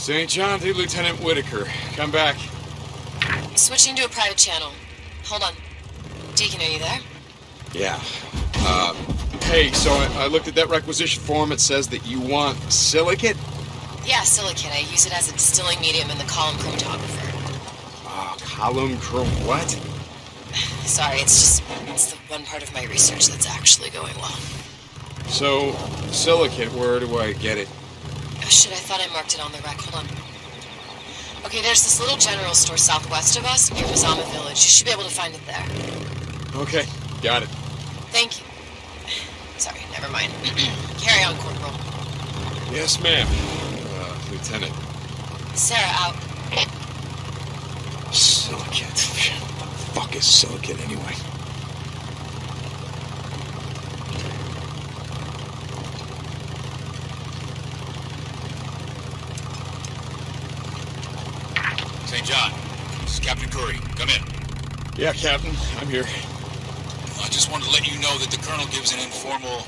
St. John to Lieutenant Whitaker. Come back. Switching to a private channel. Hold on. Deacon, are you there? Yeah. Uh, hey, so I, I looked at that requisition form. It says that you want silicate? Yeah, silicate. I use it as a distilling medium in the column chromatographer. Oh, column chrome. What? Sorry, it's just it's the one part of my research that's actually going well. So, silicate, where do I get it? Oh shit, I thought I marked it on the rec. Hold on. Okay, there's this little general store southwest of us near Mazama Village. You should be able to find it there. Okay, got it. Thank you. Sorry, never mind. Carry on, Corporal. Yes, ma'am. Uh, Lieutenant. Sarah out. Silicate. What the fuck is silicate anyway? St. John, this is Captain Curry. Come in. Yeah, Captain. I'm here. I just wanted to let you know that the Colonel gives an informal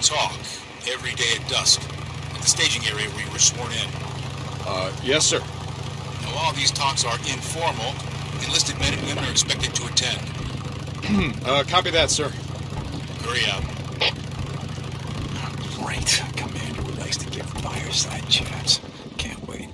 talk every day at dusk at the staging area where you were sworn in. Uh, yes, sir. Now, while these talks are informal, enlisted men and women are expected to attend. Uh, copy that, sir. Curry out. Great. Commander who likes to give fireside chats. Can't wait.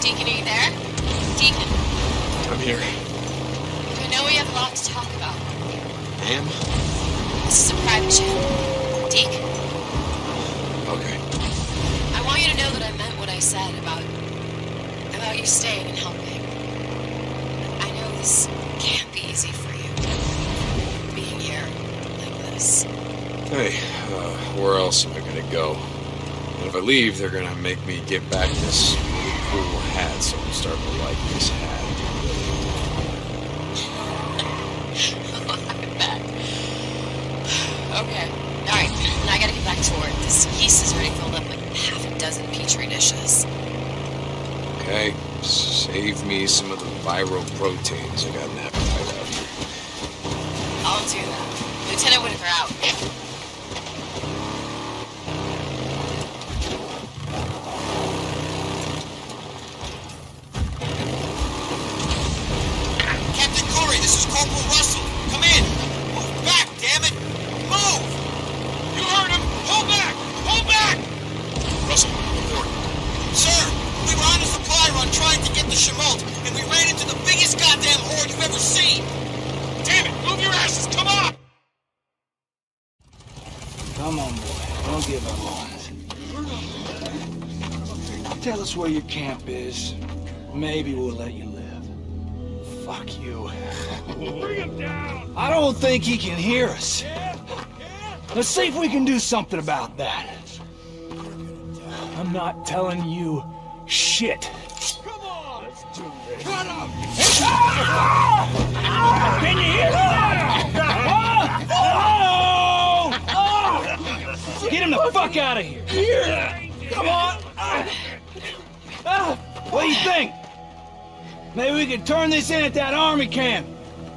Deacon, are you there? Deacon, I'm here. I know we have a lot to talk about. Ma'am? This is a private channel. Deke, Okay. I want you to know that I meant what I said about about you staying and helping. I know this can't be easy for you. Being here like this. Hey, uh, where else am I gonna go? And if I leave, they're gonna make me get back this really cool hat, so I'm starting to like this hat. I'm back. Okay. Alright, I gotta get back to work. This yeast has already filled up like half a dozen petri dishes. Okay? Save me some of the viral proteins. I got an appetite out here. I'll do that. Lieutenant Whitaker out. Captain Corey, this is Corporal Russell. Come in. Move back, damn it. Move. You heard him. Pull back. Pull back. Russell, report. Sir, we were on a supply run trying to get to Chemult, and we ran into the biggest goddamn horde you've ever seen. Damn it! Move your asses! Come on! Come on, boy. Don't give up on us. Tell us where your camp is. Maybe we'll let you live. Fuck you. Bring him down! I don't think he can hear us. Let's see if we can do something about that. I'm not telling you shit. Can you hear that? Oh! Oh! Get him the fuck out of here. Come on. What do you think? Maybe we could turn this in at that army camp.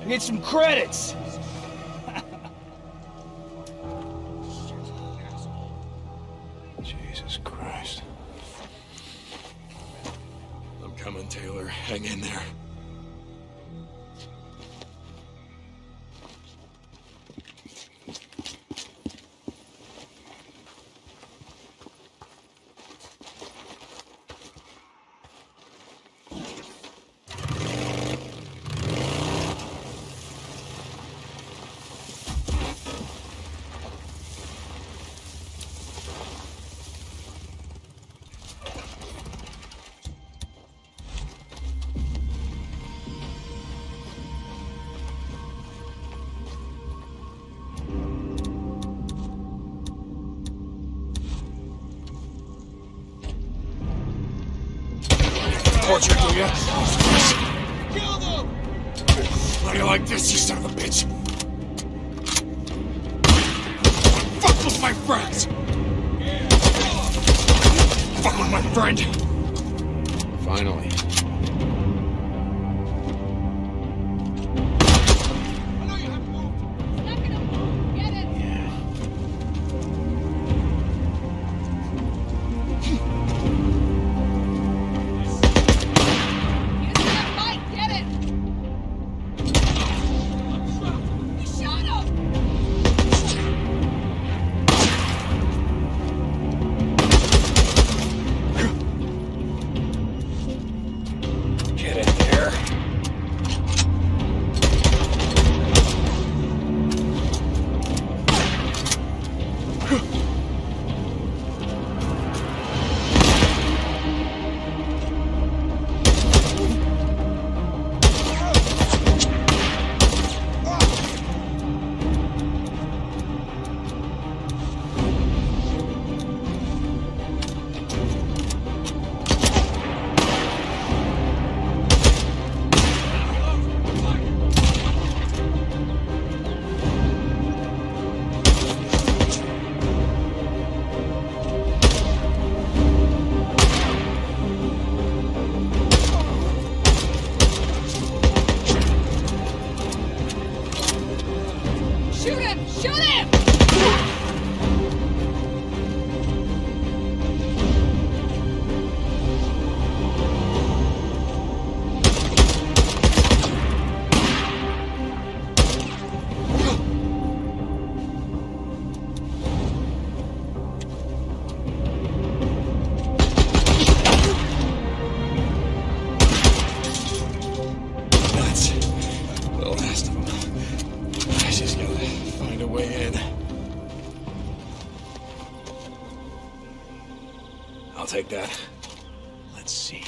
and Get some credits. Torture, do ya? Kill them! How do you like this, you son of a bitch? Fuck with my friends! Fuck with my friend! Finally. I'll take that. Let's see.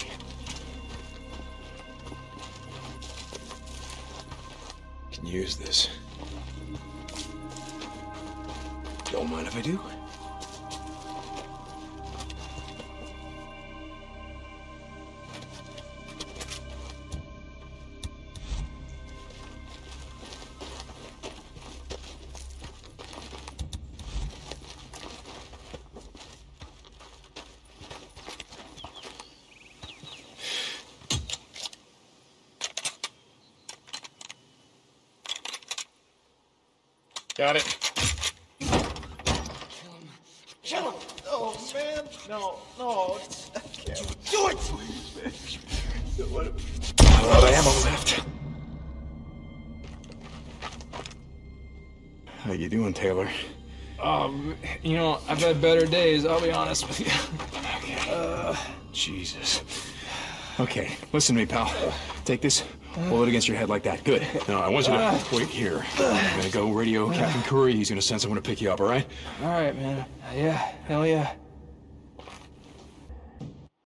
Can use this. Don't mind if I do. Got it. Kill him. Kill him. Oh man, no, no, I can't do it. A lot of ammo left. How you doing, Taylor? Um, you know, I've had better days, I'll be honest with you. Jesus. Okay, listen to me, pal. Take this, hold it against your head like that. Good. No, I want you to ah. wait here. I'm gonna go radio Captain Curry. He's gonna send someone to pick you up, all right? Alright, man. Yeah, hell yeah.